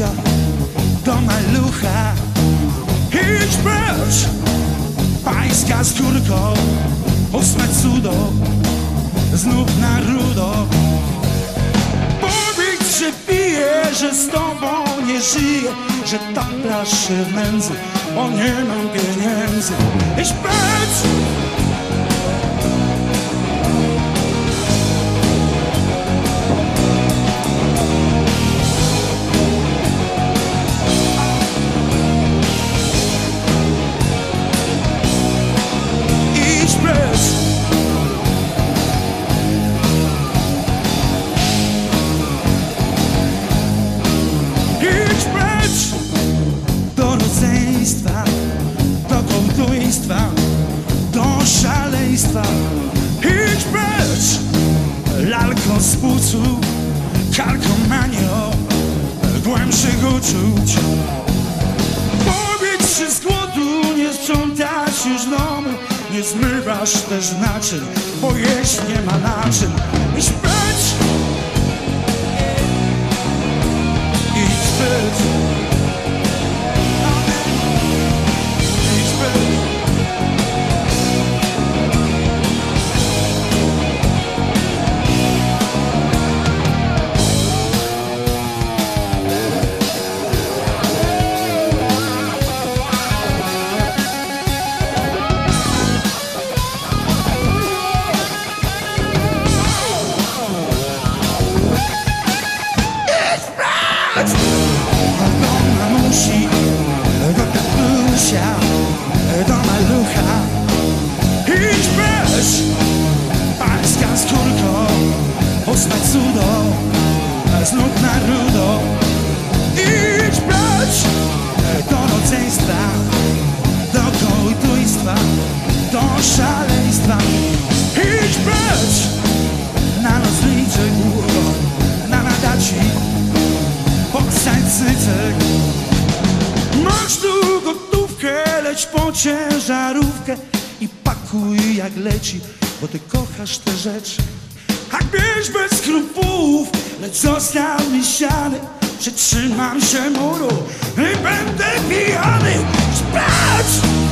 mamusi, do malucha. Idź precz, pańska skórko, ósme cudo, znów na rudo. Powiedz, że pije, że z tobą nie żyje, że taplasz się w nędzy, bo nie mam pieniędzy. Idź precz! Też naczyń, bo jeść nie ma na czym. I pakuj jak leci, bo ty kochasz te rzeczy. A bierz bez skrupułów, lecz został mi siany, przytrzymam się muru i będę pijany. Sprawdź!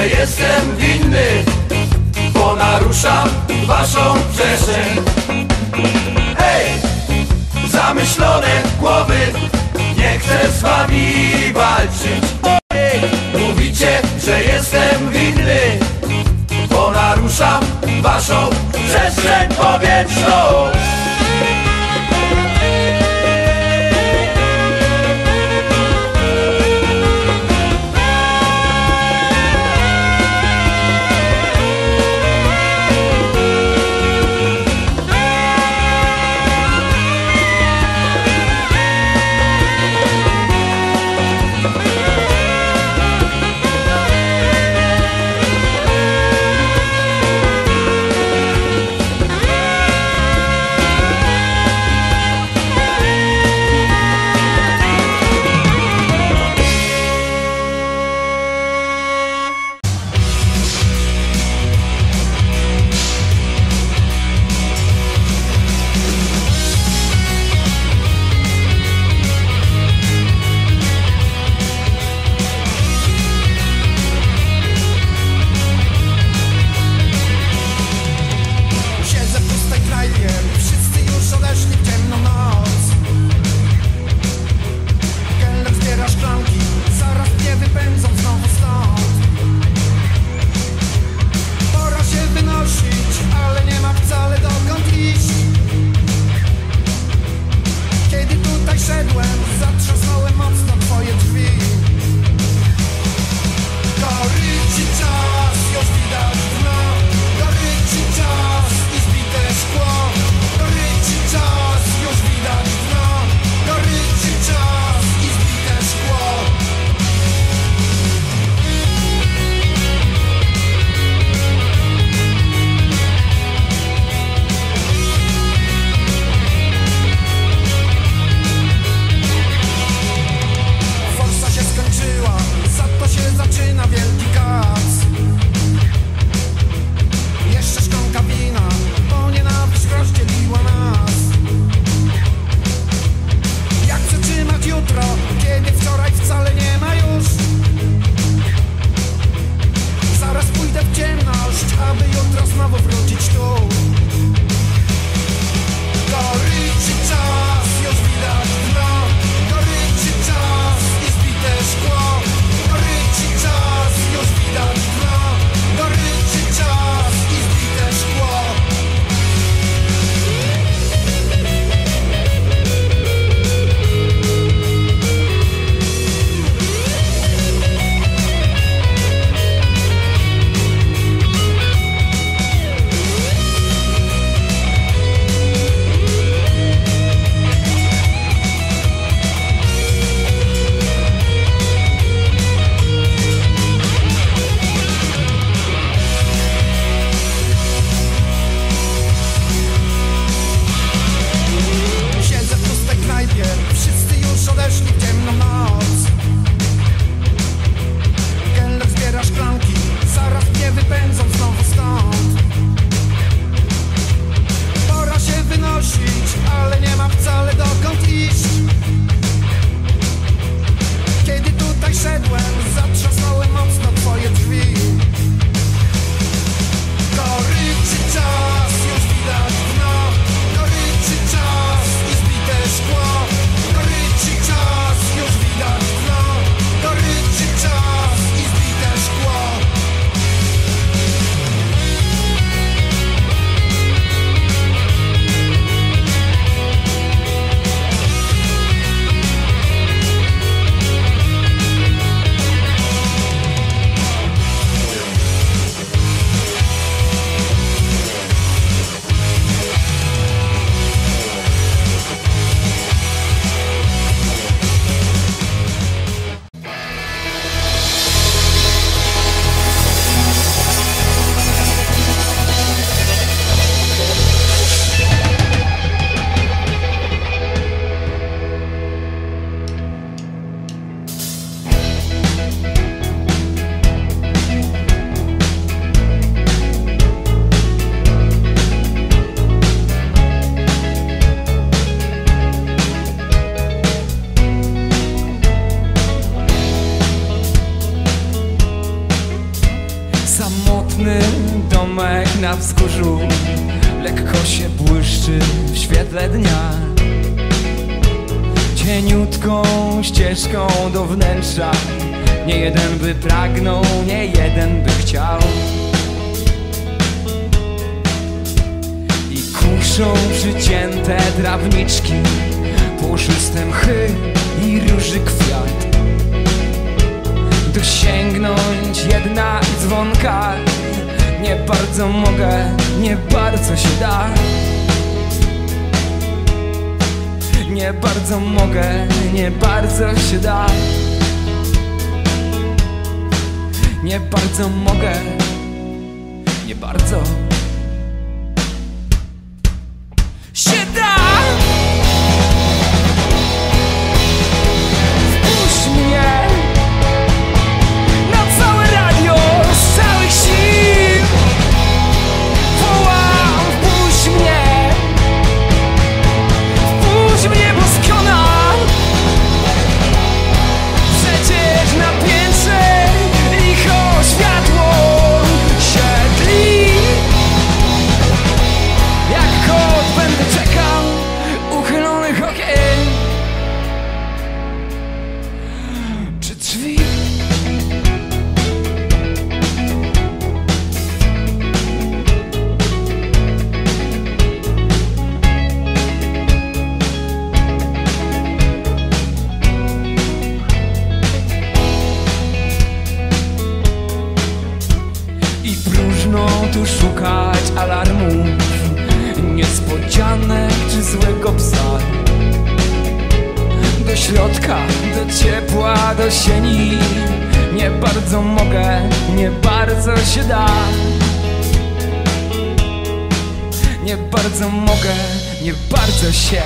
że jestem winny Bo naruszam waszą przestrzeń Hej! Zamyślone głowy Nie chcę z wami walczyć Hej! Mówicie, że jestem winny Bo naruszam waszą przestrzeń powietrzną rękawiczki, puszyste mchy i róży kwiat. Dosięgnąć jedna dzwonka. Nie bardzo mogę, nie bardzo się da. Nie bardzo mogę, nie bardzo się da. Nie bardzo mogę, nie bardzo. ciepła do sieni. Nie bardzo mogę, nie bardzo się da. Nie bardzo mogę, nie bardzo się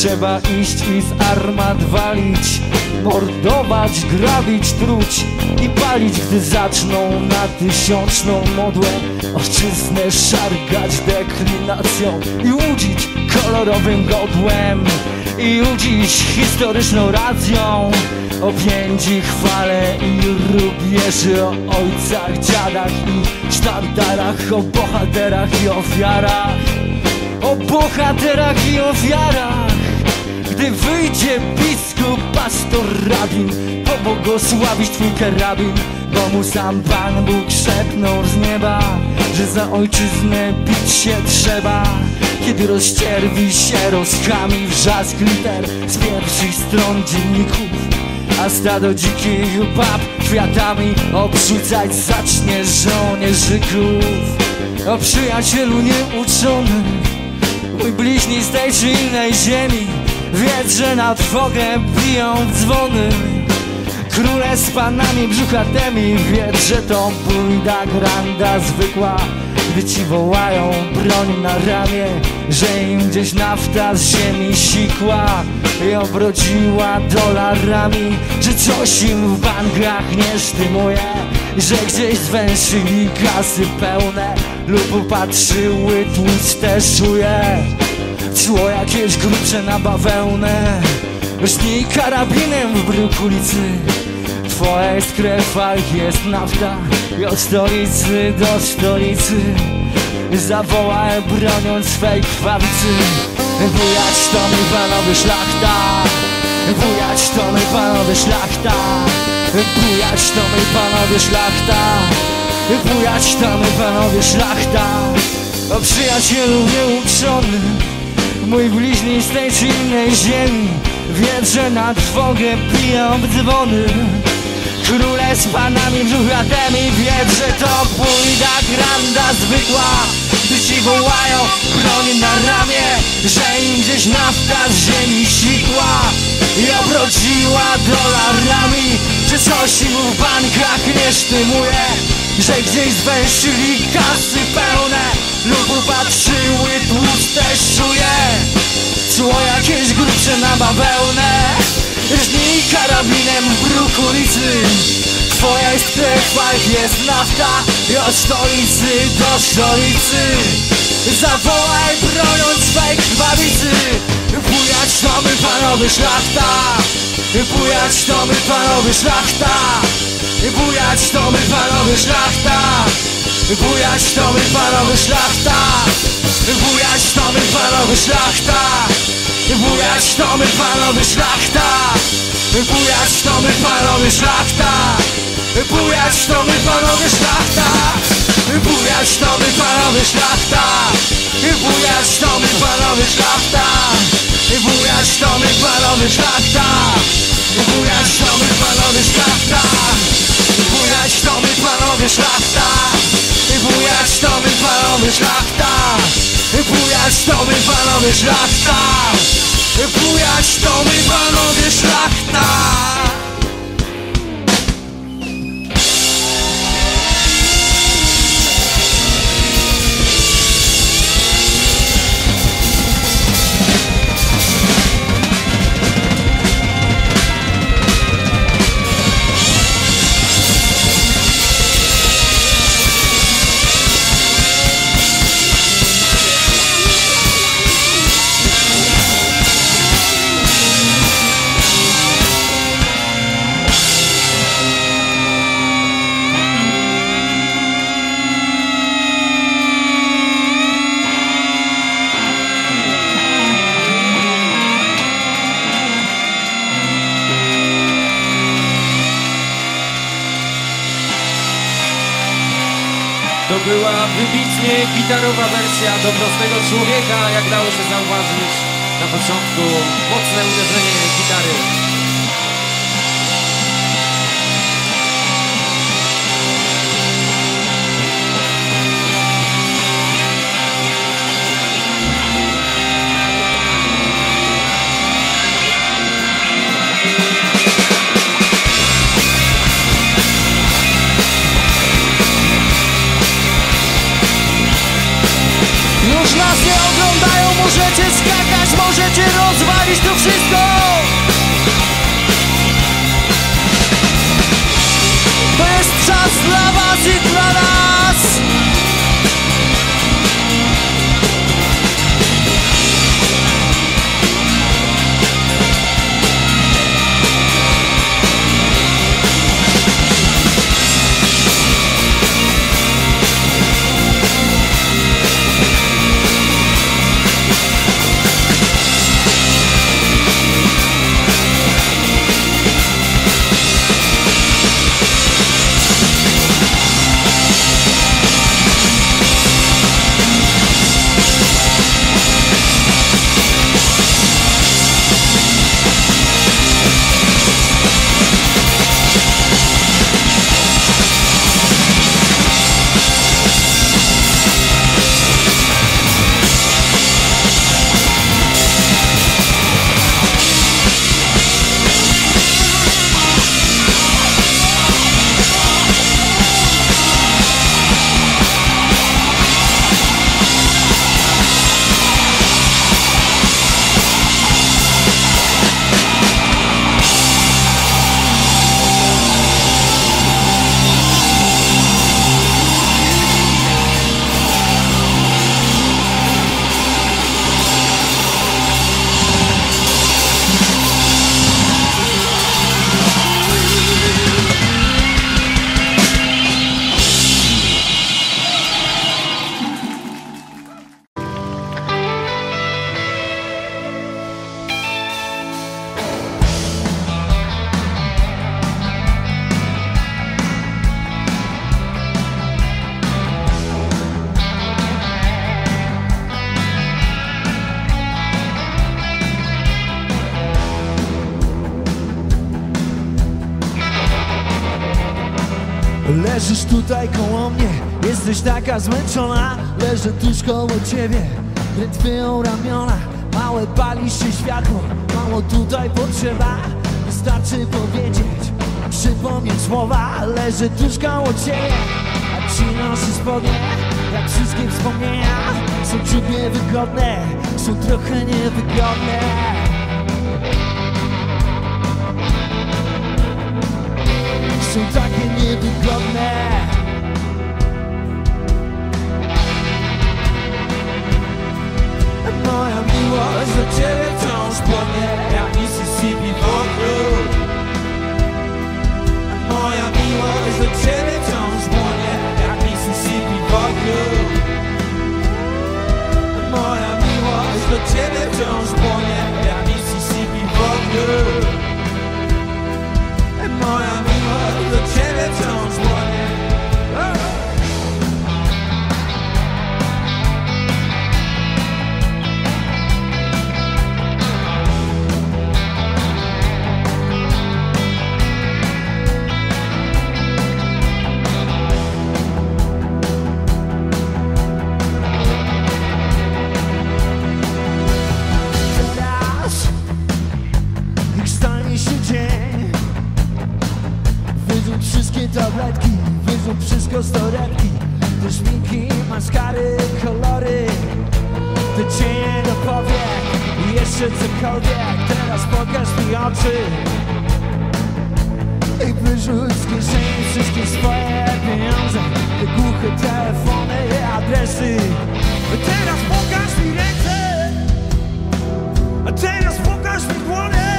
Trzeba iść i z armat walić Mordować, grabić, truć i palić Gdy zaczną na tysiączną modłę Ojczyznę szargać deklinacją I łudzić kolorowym godłem I łudzić historyczną racją. Opięci chwale i rubieży O ojcach, dziadach i sztandarach O bohaterach i ofiarach. O bohaterach i ofiarach. Gdy wyjdzie biskup, pastor, rabin Pobłogosławić twój karabin Bo mu sam Pan Bóg szepnął z nieba Że za ojczyznę bić się trzeba. Kiedy rozcierwi się rozchami wrzask liter z pierwszych stron dzienników A stado dzikich bab kwiatami obrzucać zacznie żołnierzyków O przyjacielu nieuczony Mój bliźni z tej czy innej ziemi Wiedz, że na trwogę biją dzwony. Króle z panami brzuchatymi Wiedz, że to bójda granda zwykła. Gdy ci wołają broń na ramię Że im gdzieś nafta z ziemi sikła I obrodziła dolarami. Że coś im w bankach nie sztymuje Że gdzieś zwęszyli kasy pełne Lub upatrzyły tłuste szuje Cło jakieś grubsze na bawełnę. Żnij karabinem w bruk ulicy. Twoja krew, a jest nafta. I od stolicy do stolicy. Zawołaj broniąc swej krwawicy. Bujać to my panowie szlachta. Bujać to my panowie szlachta. Bujać to my panowie szlachta. Bujać to my panowie szlachta. O przyjacielu nieuczony Mój bliźni z tej czy innej ziemi. Wiedz, że na trwogę piją dzwony. Króle z panami brzuchatymi Wiedz, że to pójda granda zwykła. Gdy ci wołają broń na ramię Że im gdzieś nafta z ziemi sikła. I obrodziła dolarami Że coś im w bankach nie sztymuje Że gdzieś zwęszyli kasy pełne Lub upatrzyły tłuste szuje. Cło jakieś grubsze na bawełnę Żnij karabinem w bruk ulicy. Twoja jest krew, jest nafta I od stolicy do stolicy. Zawołaj broniąc swej krwawicy Bujać to my panowie szlachta. Bujać to my panowie szlachta Bujać to my panowie szlachta Bujać to my panowie szlachta Bujać to my panowie szlachta Bujać to my panowie szlachta Bujać to my panowie szlachta Bujać to my panowie szlachta Bujać to my panowie szlachta Bujać to my panowie szlachta Bujać to my panowie szlachta Bujać to my panowie szlachta Bujać to my panowie szlachta. Bujać to my panowie szlachta. Bujać to my panowie szlachta. Bujać to my panowie szlachta gitarowa wersja do prostego człowieka, jak dało się zauważyć na początku. Mocne uderzenie gitary. Możecie rozwalić to wszystko. To jest czas dla was i dla nas tutaj koło mnie, jesteś taka zmęczona Leżę tuż koło ciebie, drętwieją ramiona Małe pali się światło, mało tutaj potrzeba Wystarczy powiedzieć, przypomnieć słowa Leżę tuż koło ciebie, a ci noszę spodnie Jak wszystkie wspomnienia, są ciut niewygodne Są trochę niewygodne. Są takie niewygodne Moja miłość do ciebie wciąż płonie Mississippi wokół Moja miłość do ciebie wciąż Mississippi wokół Moja miłość do ciebie wciąż Mississippi Moja tabletki, wyjdą wszystko z torebki. Te szminki, maskary, kolory. Te cienie do powiek jeszcze cokolwiek. Teraz pokaż mi oczy. I wyrzuć z kieszeni wszystkie swoje pieniądze. Te głuche telefony adresy. Teraz pokaż mi ręce. A teraz pokaż mi dłonie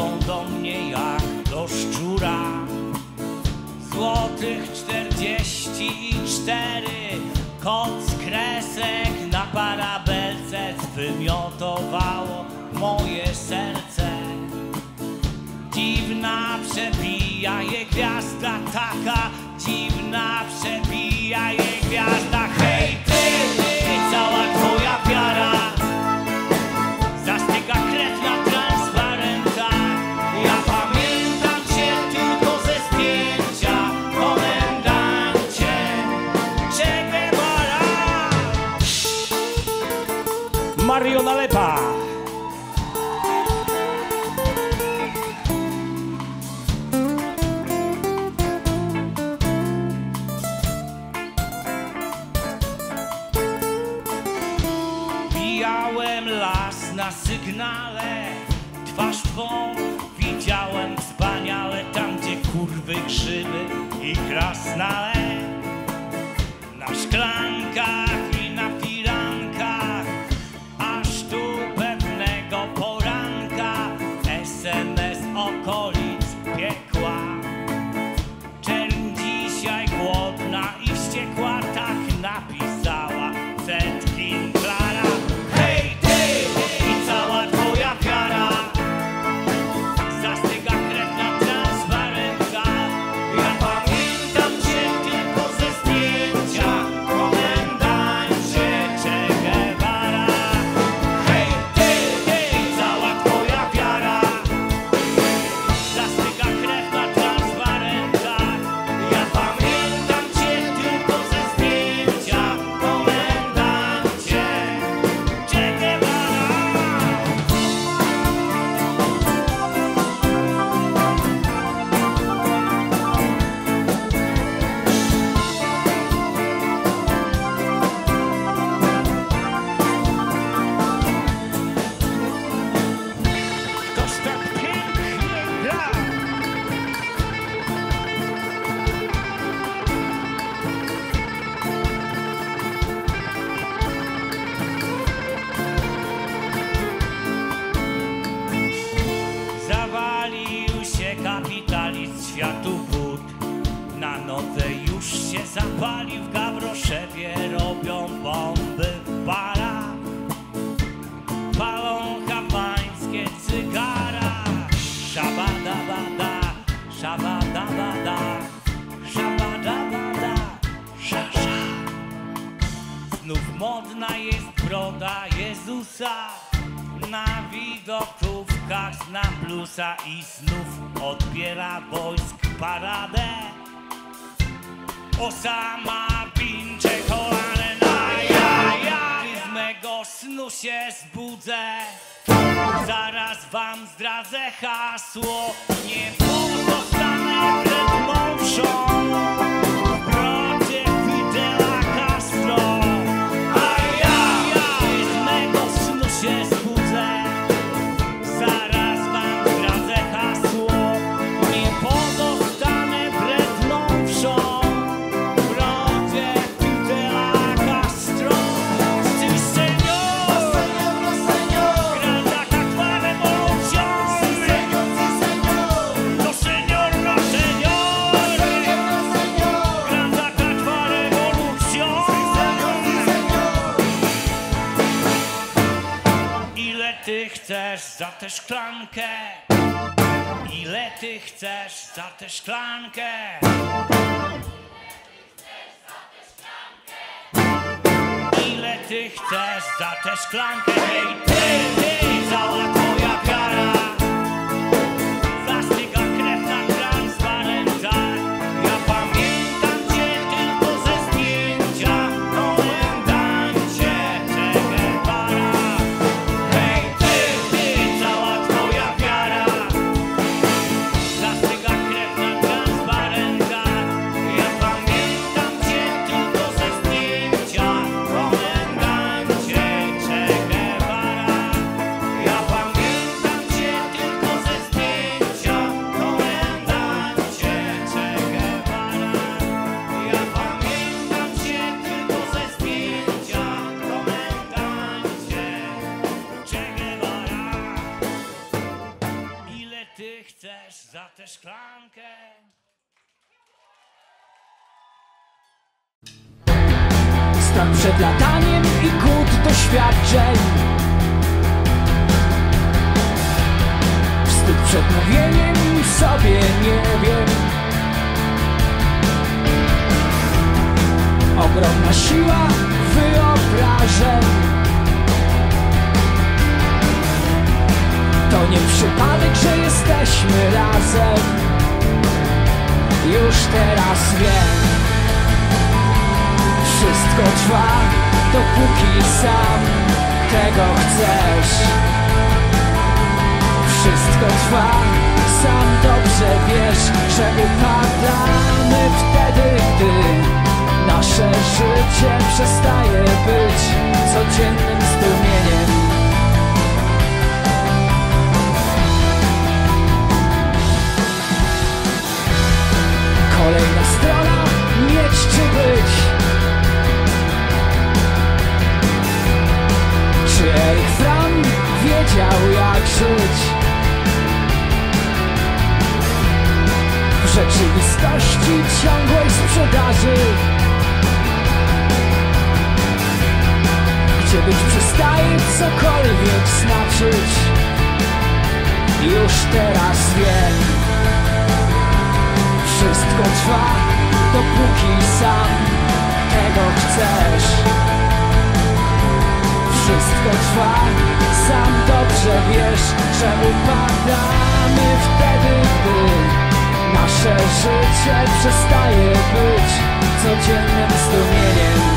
do mnie jak do szczura. Złotych czterdzieści cztery, kot z kresek na parabelce zwymiotowało moje serce. Dziwna przebija je gwiazda taka, dziwna przebija je gwiazda, hej ty! ulicach, na widokówkach, na blusa i znów odbiera wojsk paradę. Osama Bin Laden, a ja, ja, ja. z mego snu się zbudzę. Zaraz wam zdradzę hasło, nie pozostanę przed mążą. tę szklankę? Ile ty chcesz za tę szklankę? Ile ty chcesz za tę szklankę? Hej, ty, ty, załatw za tę szklankę. Stan przed lataniem i głód doświadczeń. Wstyd przed mówieniem sobie nie wiem. Ogromna siła jesteśmy razem. Już teraz wiem. Wszystko trwa, dopóki sam tego chcesz. Wszystko trwa, sam dobrze wiesz Że upadamy wtedy, gdy Nasze życie przestaje być codziennym zdumieniem Kolejna strona, mieć czy być? Czy Erik Fram wiedział jak żyć? W rzeczywistości ciągłej sprzedaży. Gdzie być przestaje cokolwiek znaczyć. Już teraz wiem wszystko trwa, dopóki sam tego chcesz. Wszystko trwa, sam dobrze wiesz, że upadamy wtedy, gdy Nasze życie przestaje być codziennym zdumieniem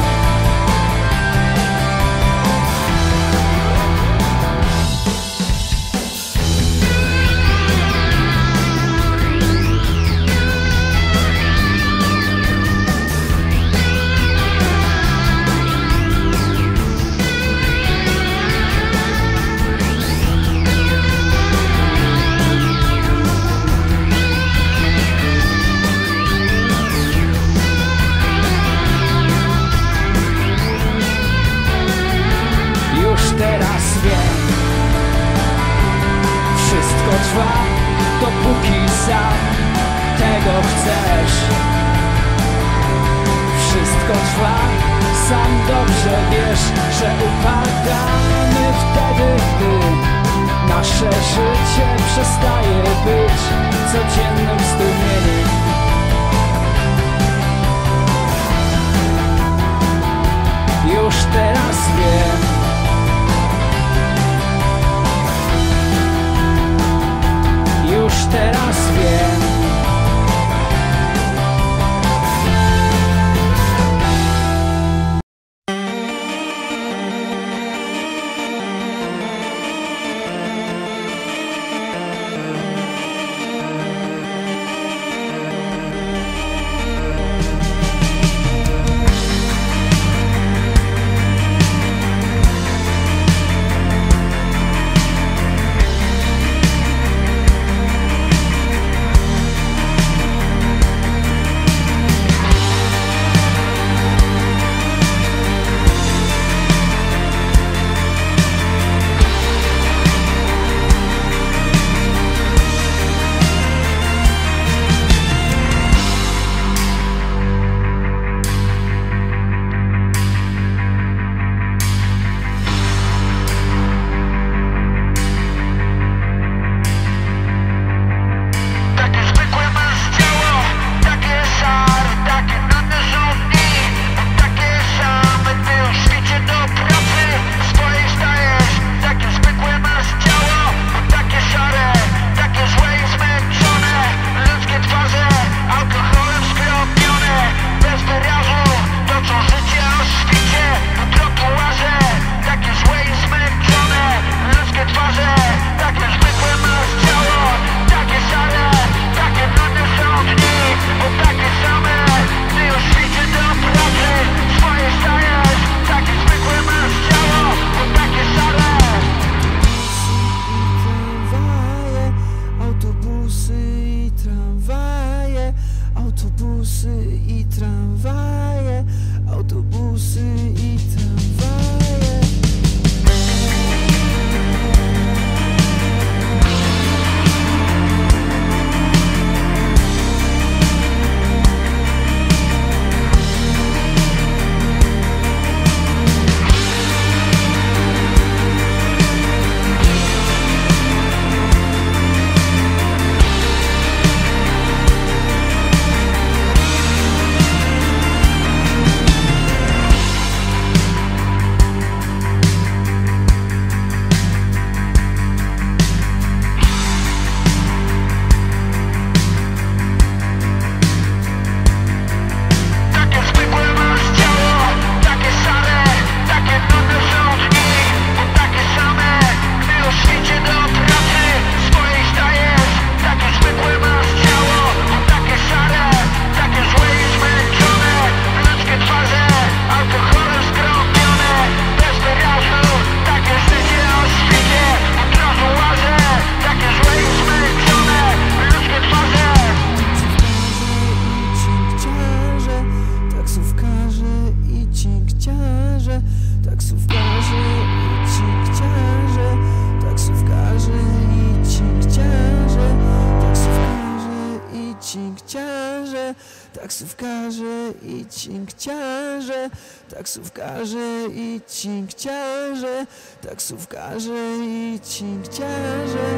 taksówkarze i cinkciarze, taksówkarze i cinkciarze.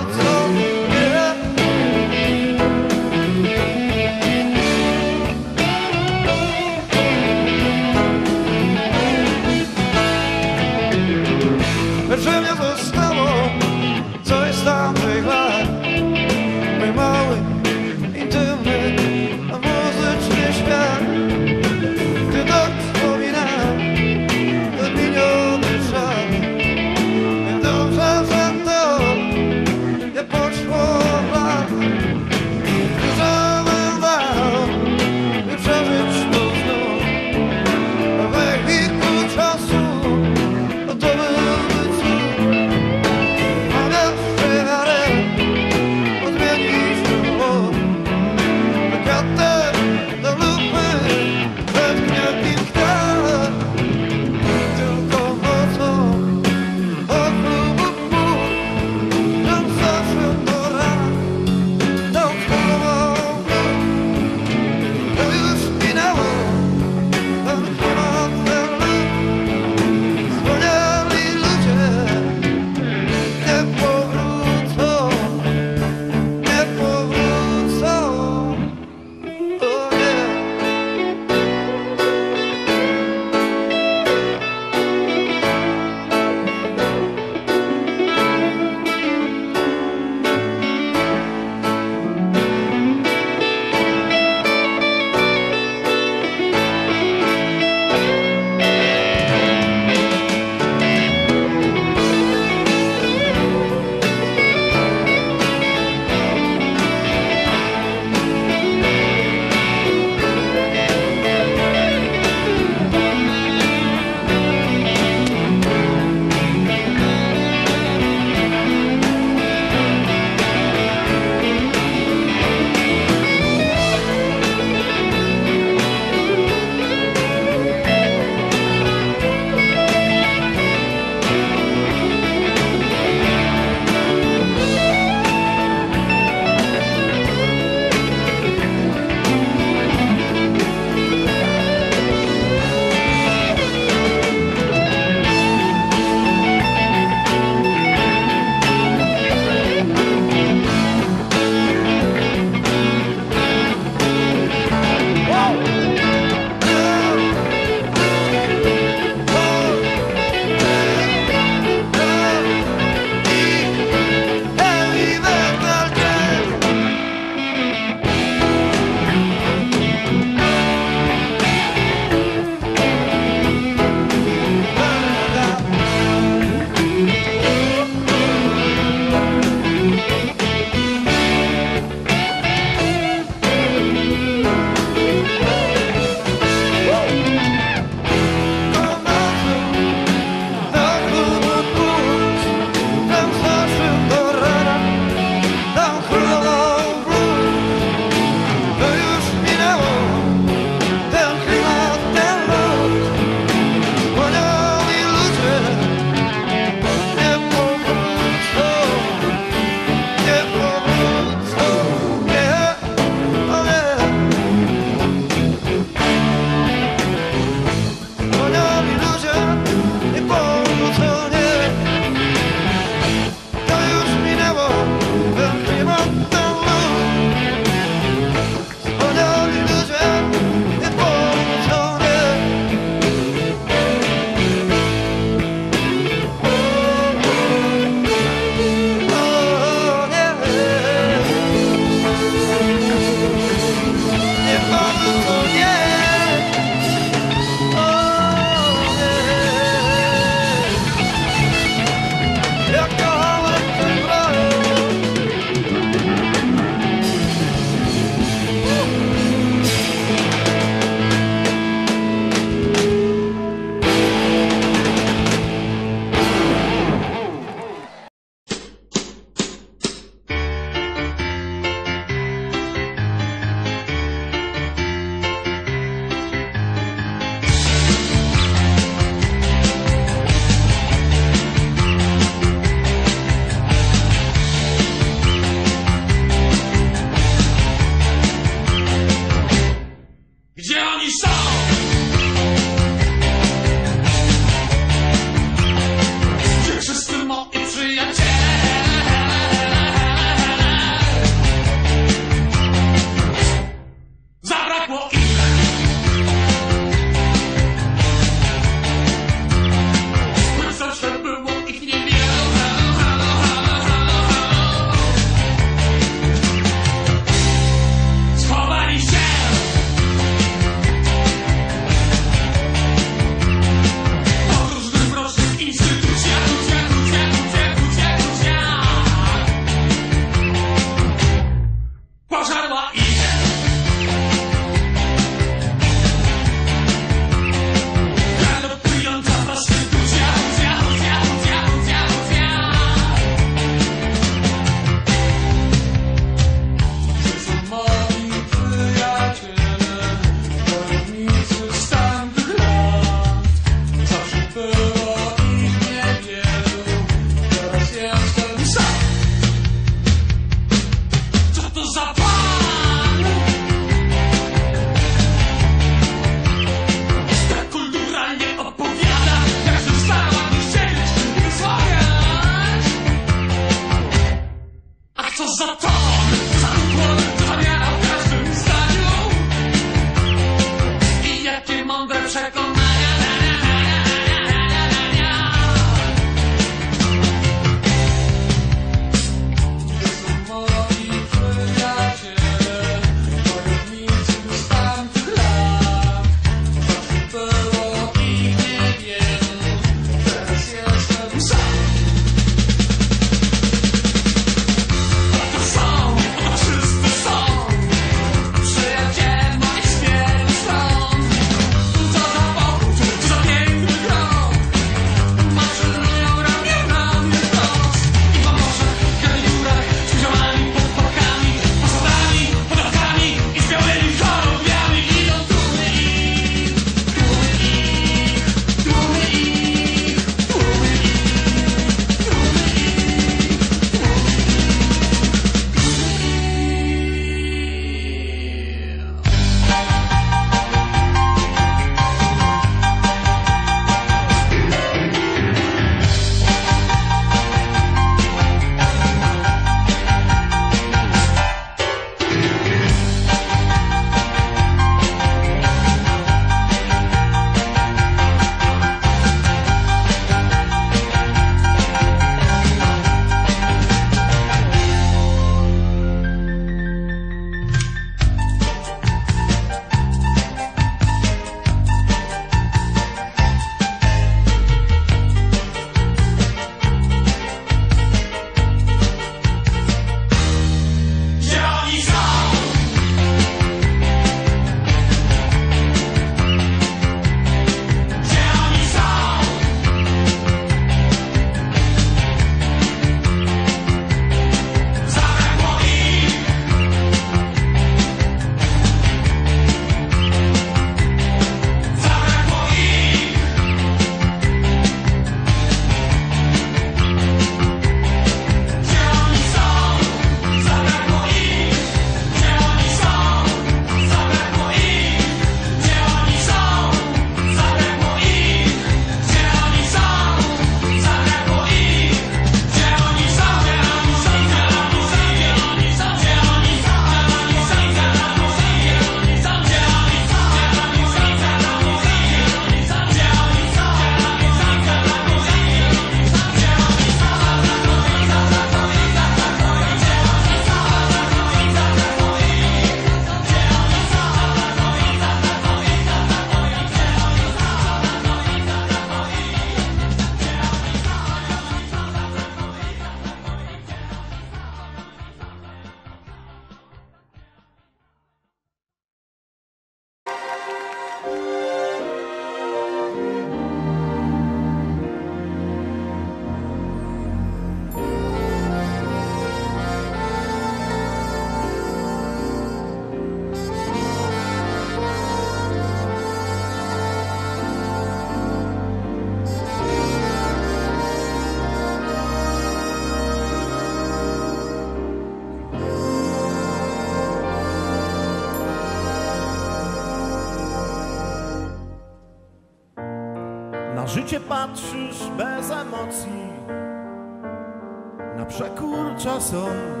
Czasom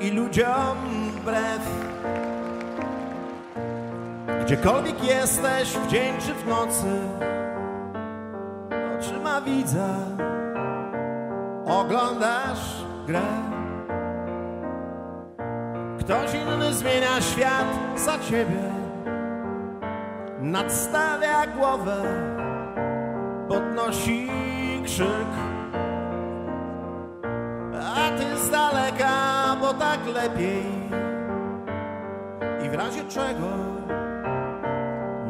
i ludziom wbrew. Gdziekolwiek jesteś, w dzień czy w nocy Oczyma widza Oglądasz grę. Ktoś inny zmienia świat za ciebie Nadstawia głowę Podnosi krzyk tak lepiej. I w razie czego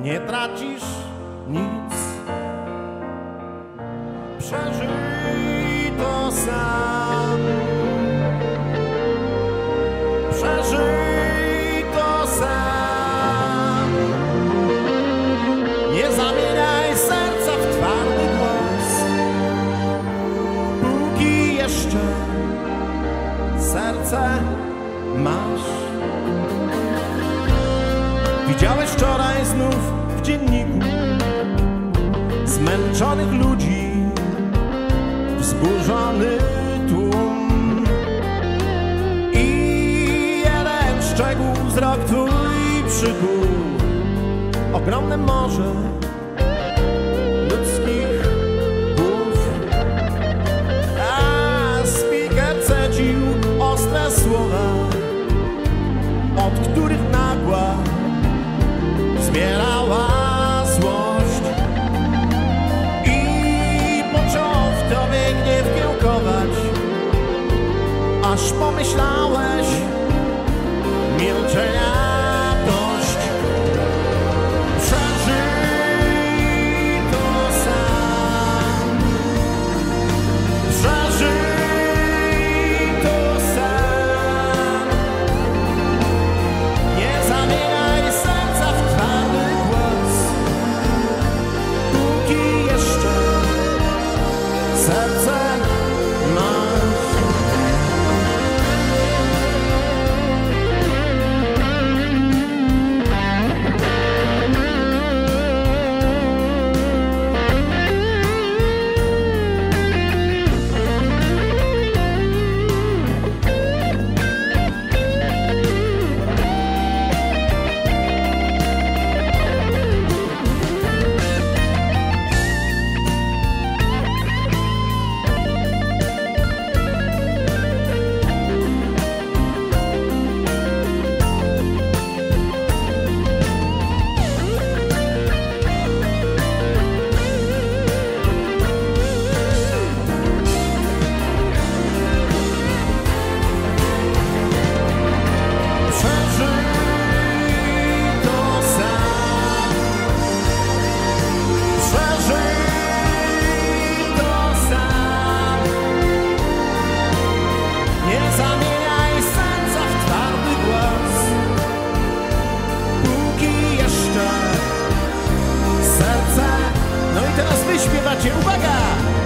Nie tracisz nic. Przeżyj to sam Zmęczonych ludzi Wzburzony tłum. I jeden szczegół wzrok twój przykuł Ogromne morze śpiewacie, uwaga!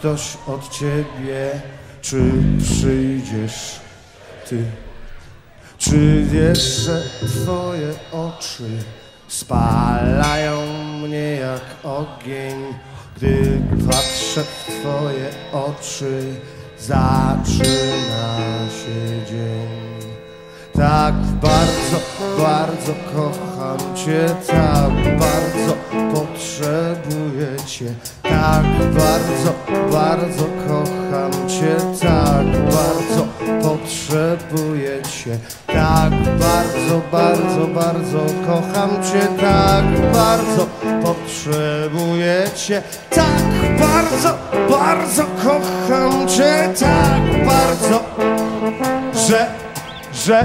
Ktoś od ciebie. Czy przyjdziesz ty? Czy wiesz, że twoje oczy Spalają mnie jak ogień? Gdy patrzę w twoje oczy Zaczyna się dzień tak bardzo, bardzo kocham Cię, tak bardzo potrzebuję Cię, tak bardzo, bardzo kocham Cię, tak bardzo potrzebuję Cię, tak bardzo, bardzo, bardzo kocham Cię, tak bardzo potrzebuję Cię, tak bardzo, bardzo kocham Cię, tak bardzo, że że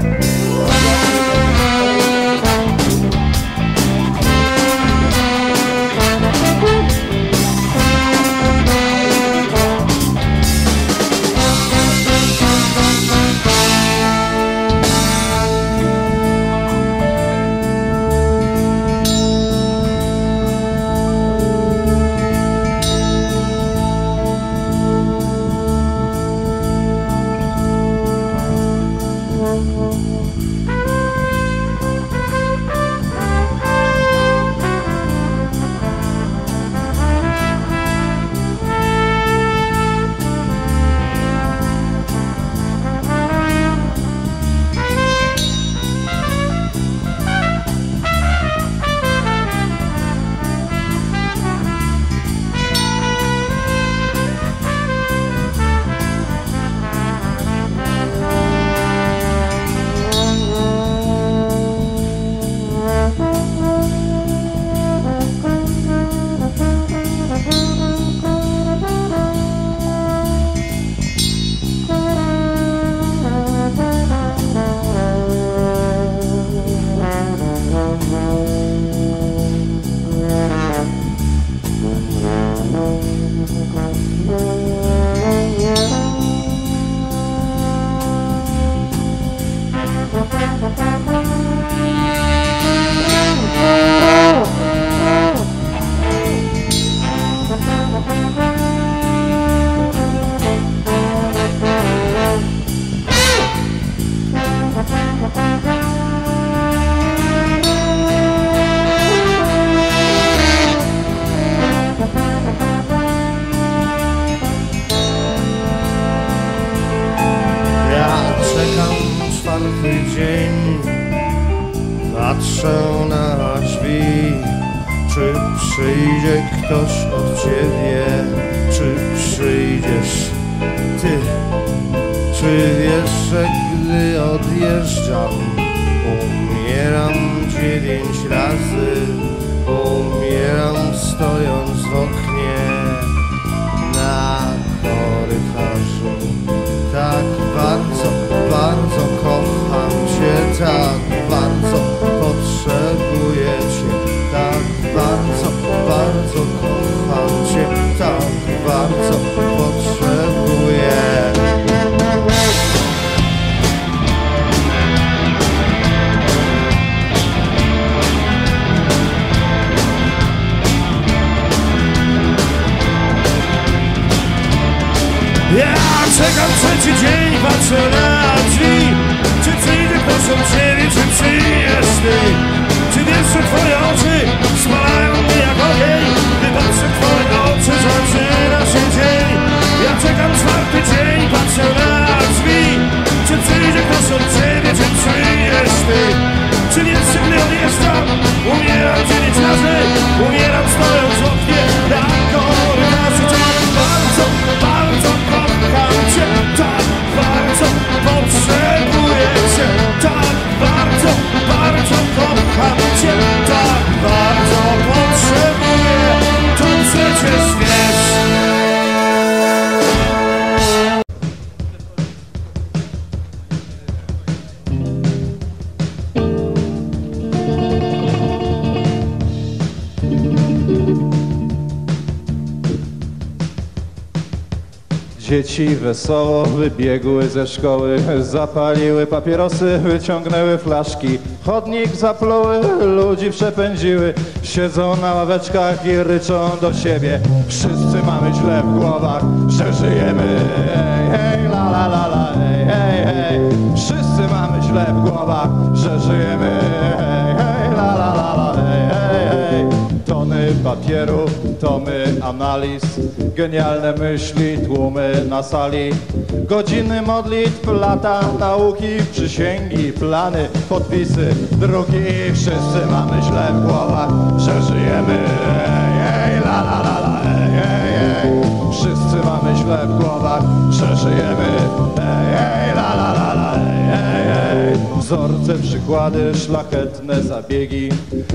Ja czekam trzeci dzień, patrzę na drzwi Czy przyjdzie ktoś od ciebie, czy przyjdziesz ty? Czy wiesz, że twoje oczy spalają mnie jak ogień? Gdy patrzę twoje oczy, zaczyna się dzień. Ja czekam czwarty dzień, patrzę na drzwi Czy przyjdzie ktoś od ciebie, czy przyjdziesz ty? Czy wiesz, że gdy odjeżdżam, umieram dziewięć razy? Umieram stojąc w oknie kocham cię Tak bardzo potrzebuję To przecież wiesz Dzieci wesoło wybiegły ze szkoły, zapaliły papierosy, wyciągnęły flaszki. Chodnik zapluły, ludzi przepędziły Siedzą na ławeczkach i ryczą do siebie. Wszyscy mamy źle w głowach, że żyjemy. Hej, hej, la la la la, hej, hej, hej Wszyscy mamy źle w głowach, że żyjemy papieru, tomy analiz. Genialne myśli, tłumy na sali. Godziny modlitw, lata nauki Przysięgi, plany, podpisy, drugi Wszyscy mamy źle w głowach, że żyjemy Ej, ej, la la la la, ej, ej, ej. Wszyscy mamy źle w głowach, że żyjemy Ej, ej, la la la Wzorce, przykłady, szlachetne zabiegi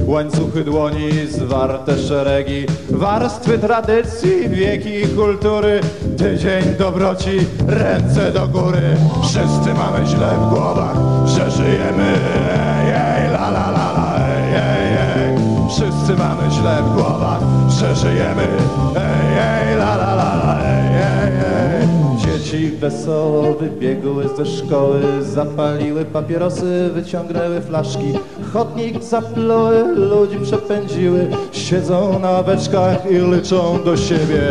Łańcuchy dłoni, zwarte szeregi Warstwy tradycji, wieki kultury. Tydzień dobroci, ręce do góry. Wszyscy mamy źle w głowach, że żyjemy. Ej, ej, la la la la, ej, ej, ej. Wszyscy mamy źle w głowach, że żyjemy Dzieci wesoło wybiegły ze szkoły, zapaliły papierosy, wyciągnęły flaszki. Chodnik zapluły, ludzi przepędziły, siedzą na ławeczkach i liczą do siebie.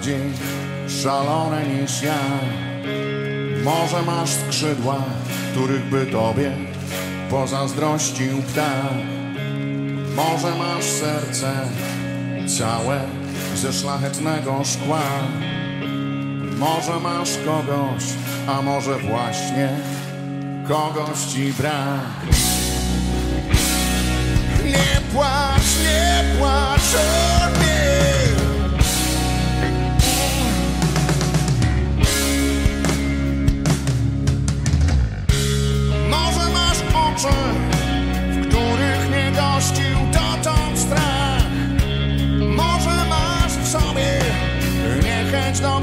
Bardziej szalone niż ja. Może masz skrzydła, których by tobie pozazdrościł ptak. Może masz serce całe ze szlachetnego szkła. Może masz kogoś, a może właśnie kogoś ci brak. Nie płacz, nie płacz o mnie. W których nie gościł dotąd strach. Może masz w sobie niechęć do